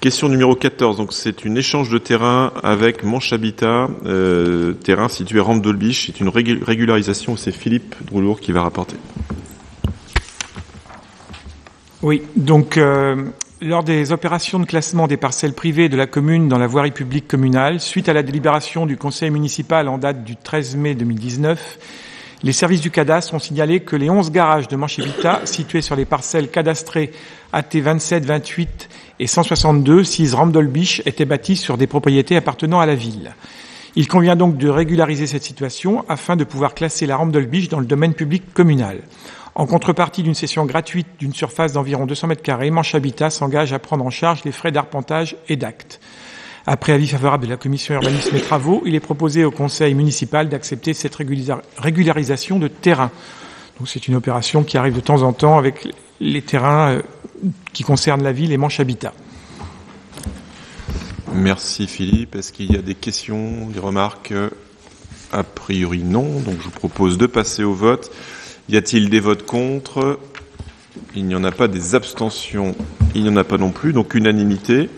Question numéro 14. Donc, c'est une échange de terrain avec Manche Habitat, euh, terrain situé à Rampe d'Olbiche. C'est une régularisation. C'est Philippe Droulour qui va rapporter. Oui, donc euh, lors des opérations de classement des parcelles privées de la commune dans la voirie publique communale, suite à la délibération du conseil municipal en date du 13 mai 2019, les services du cadastre ont signalé que les 11 garages de Manchevita, situés sur les parcelles cadastrées AT 27, 28 et 162, 6 Ramdolbich, étaient bâtis sur des propriétés appartenant à la ville. Il convient donc de régulariser cette situation afin de pouvoir classer la Ramdolbich dans le domaine public communal. En contrepartie d'une session gratuite d'une surface d'environ 200 mètres carrés, Manche s'engage à prendre en charge les frais d'arpentage et d'actes. Après avis favorable de la commission urbanisme et travaux, il est proposé au conseil municipal d'accepter cette régularisation de terrain. C'est une opération qui arrive de temps en temps avec les terrains euh, qui concernent la ville et Manche Habitat. Merci Philippe. Est-ce qu'il y a des questions, des remarques? A priori non. Donc je vous propose de passer au vote. Y a-t-il des votes contre? Il n'y en a pas des abstentions? Il n'y en a pas non plus. Donc unanimité.